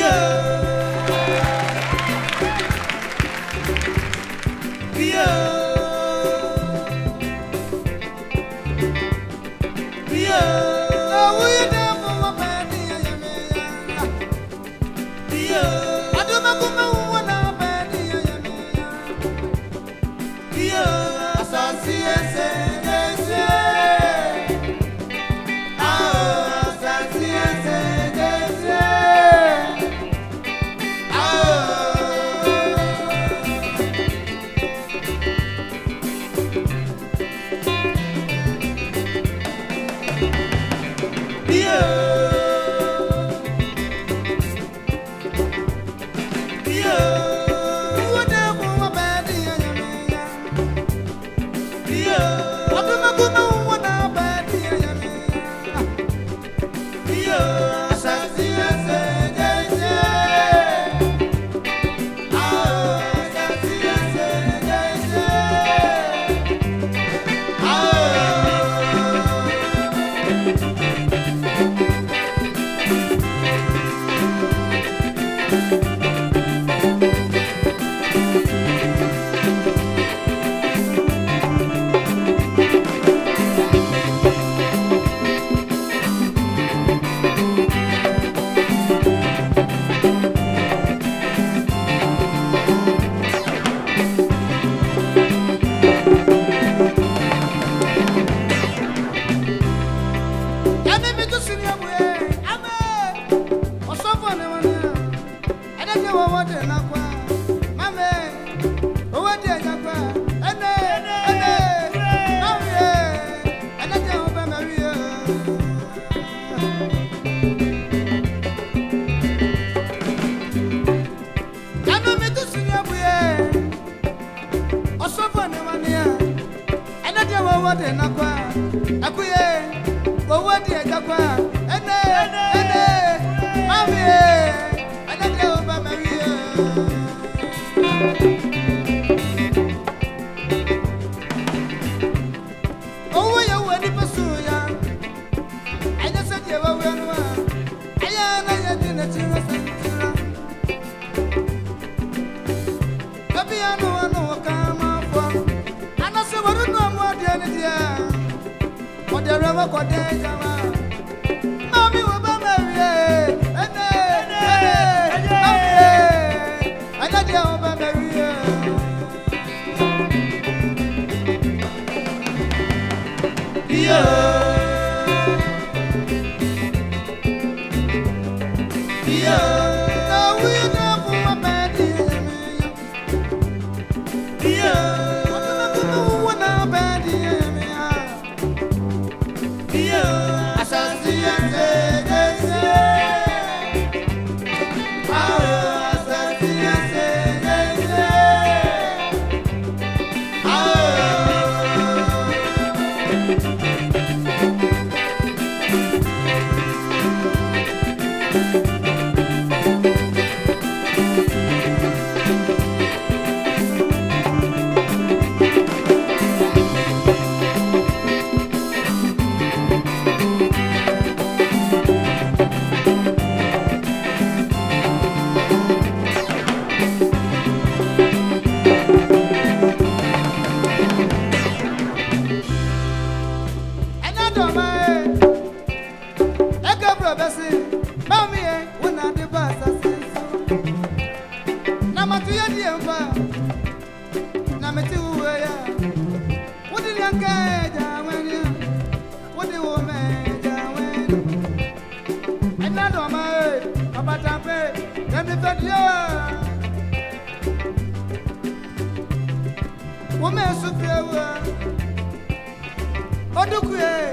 Yeah! Jeremy Kodeja. Odukwe,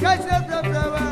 guys, everywhere.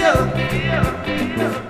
yeah.